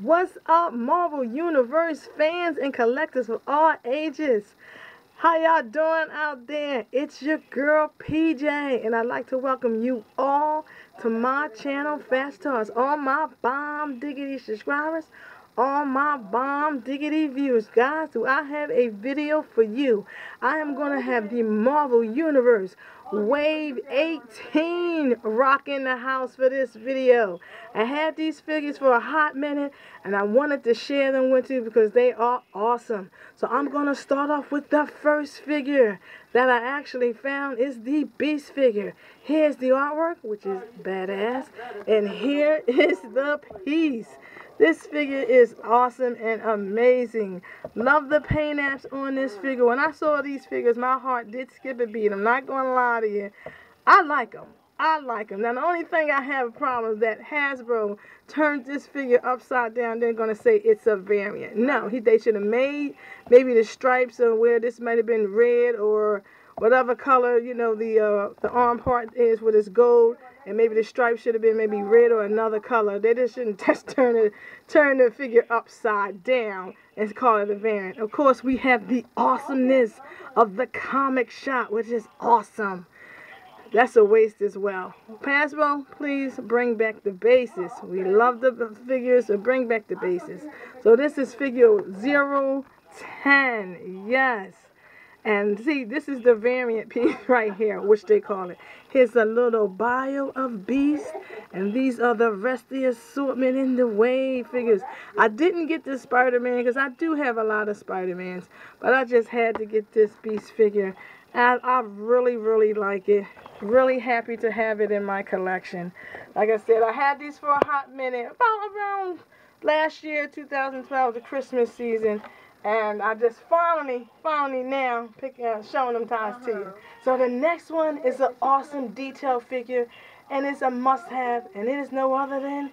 What's up, Marvel Universe fans and collectors of all ages? How y'all doing out there? It's your girl PJ, and I'd like to welcome you all to my channel, PHATTZTOYZ. All my bomb diggity subscribers, all my bomb diggity viewers. Guys, do I have a video for you? I am going to have the Marvel Universe Wave 18 rocking the house for this video. I had these figures for a hot minute and I wanted to share them with you because they are awesome. So I'm going to start off with the first figure that I actually found is the Beast figure. Here's the artwork, which is badass, and here is the piece. This figure is awesome and amazing. Love the paint apps on this figure. When I saw these figures, my heart did skip a beat. I'm not going to lie to you. I like them. I like them. Now, the only thing I have a problem is that Hasbro turned this figure upside down. They're going to say it's a variant. No, he, they should have made maybe the stripes or where this might have been red or whatever color, you know, the, uh, the arm part is with its gold and maybe the stripe should have been maybe red or another color. They just shouldn't just turn it, turn the figure upside down and call it a variant. Of course, we have the awesomeness of the comic shot, which is awesome. That's a waste as well. Hasbro, please bring back the bases. We love the figures, so bring back the bases. So this is figure 010. Yes. And see, this is the variant piece right here, which they call it. Here's a little bio of Beast, and these are the rest of the assortment in the wave figures. I didn't get this Spider-Man because I do have a lot of Spider-Mans, but I just had to get this Beast figure. And I really, really like it. Really happy to have it in my collection. Like I said, I had these for a hot minute, about around last year, 2012, the Christmas season. And I just finally, finally now pick, uh, showing them times to you. So the next one is an awesome detail figure, and it's a must-have, and it is no other than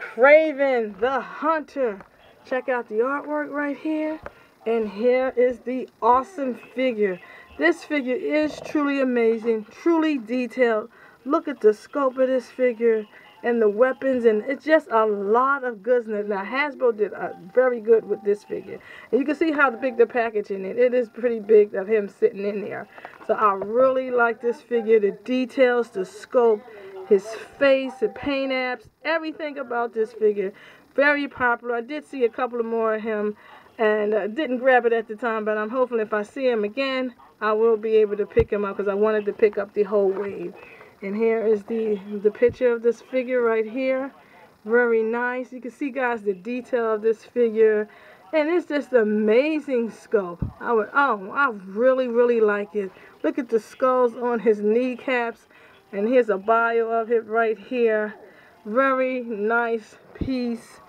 Kraven the Hunter. Check out the artwork right here, and here is the awesome figure. This figure is truly amazing, truly detailed. Look at the scope of this figure and the weapons and it's just a lot of goodness. Now Hasbro did a very good with this figure. And you can see how big the packaging is. It is pretty big of him sitting in there. So I really like this figure. The details, the scope, his face, the paint apps, everything about this figure. Very popular. I did see a couple of more of him and uh, didn't grab it at the time, but I'm hoping if I see him again, I will be able to pick him up because I wanted to pick up the whole wave. And here is the, the picture of this figure right here. Very nice. You can see, guys, the detail of this figure. And it's just amazing scope. I would, oh, I really, really like it. Look at the skulls on his kneecaps. And here's a bio of it right here. Very nice piece.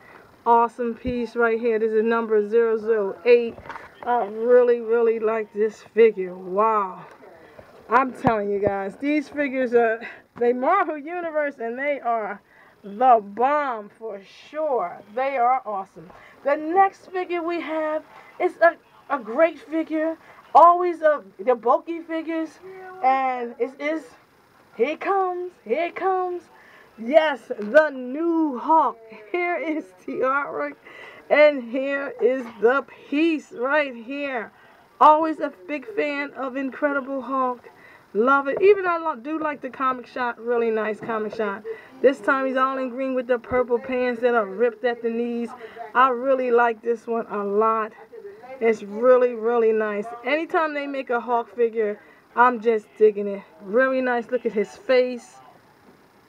Awesome piece right here. This is number 008. I really, really like this figure. Wow. I'm telling you guys, these figures are, they Marvel Universe and they are the bomb for sure. They are awesome. The next figure we have is a, a great figure. Always a, the bulky figures. And it is, here it comes, here it comes. Yes, the new Hulk. Here is the artwork. And here is the piece right here. Always a big fan of Incredible Hulk. Love it. Even I do like the comic shot. Really nice comic shot. This time he's all in green with the purple pants that are ripped at the knees. I really like this one a lot. It's really, really nice. Anytime they make a Hulk figure, I'm just digging it. Really nice. Look at his face.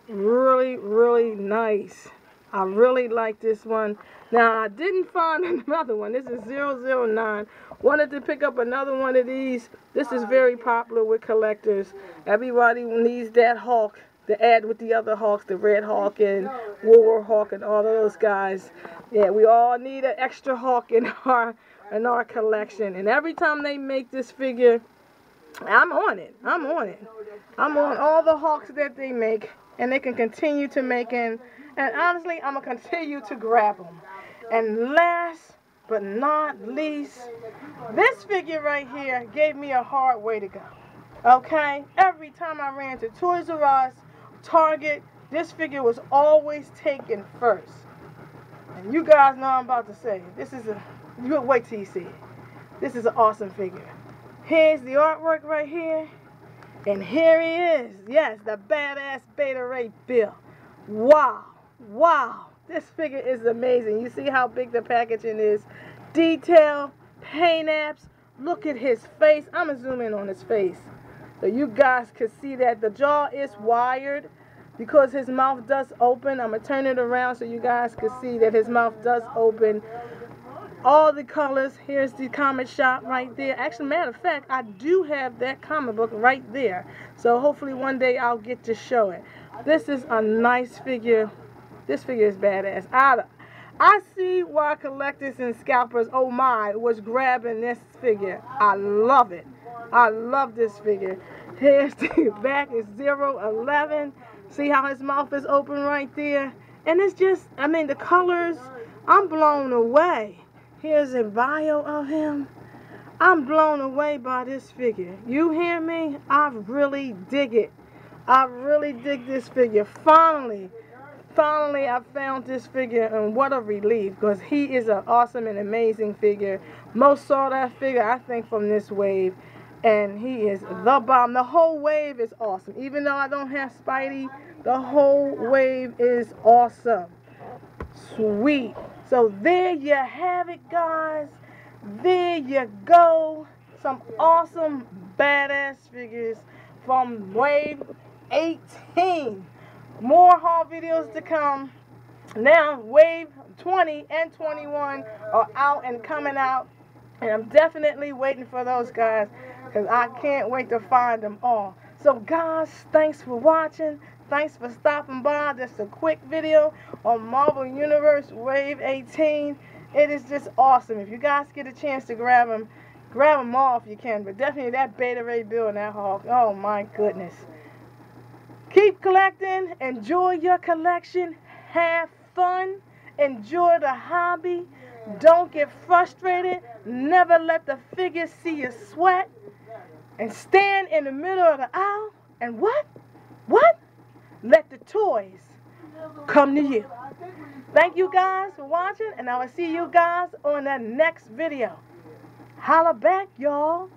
Really, really nice. I really like this one. Now, I didn't find another one. This is 009. Wanted to pick up another one of these. This is very popular with collectors. Everybody needs that Hulk to add with the other Hulks, the Red Hulk and War Hulk and all of those guys. Yeah, we all need an extra Hulk in our in our collection. And every time they make this figure, I'm on it. I'm on it. I'm on all the Hulks that they make, and they can continue to make and honestly, I'm going to continue to grab them. And last but not least, this figure right here gave me a hard way to go. Okay? Every time I ran to Toys R Us, Target, this figure was always taken first. And you guys know I'm about to say. This is a, you wait till you see it. This is an awesome figure. Here's the artwork right here. And here he is. Yes, the badass Beta Ray Bill. Wow. Wow. This figure is amazing. You see how big the packaging is. Detail, paint apps. Look at his face. I'm going to zoom in on his face. So you guys can see that the jaw is wired because his mouth does open. I'm going to turn it around so you guys can see that his mouth does open. All the colors. Here's the comic shop right there. Actually, matter of fact, I do have that comic book right there. So hopefully one day I'll get to show it. This is a nice figure. This figure is badass. I, I see why collectors and scalpers, oh my, was grabbing this figure. I love it. I love this figure. Here's the back is 011. See how his mouth is open right there? And it's just, I mean, the colors, I'm blown away. Here's a bio of him. I'm blown away by this figure. You hear me? I really dig it. I really dig this figure. Finally, finally I found this figure and what a relief because he is an awesome and amazing figure. Most saw that figure, I think, from this wave and he is the bomb. The whole wave is awesome. Even though I don't have Spidey, the whole wave is awesome. Sweet. So there you have it, guys. There you go. Some awesome, badass figures from Wave 18. More haul videos to come. Now, Wave 20 and 21 are out and coming out. And I'm definitely waiting for those guys because I can't wait to find them all. So guys, thanks for watching. Thanks for stopping by. Just a quick video on Marvel Universe Wave 18. It is just awesome. If you guys get a chance to grab them, grab them all if you can. But definitely that Beta Ray Bill and that Hulk. Oh my goodness. Keep collecting. Enjoy your collection. Have fun. Enjoy the hobby. Don't get frustrated. Never let the figures see you sweat and stand in the middle of the aisle and what? What? Let the toys come to you. Thank you guys for watching, and I will see you guys on the next video. Holla back, y'all.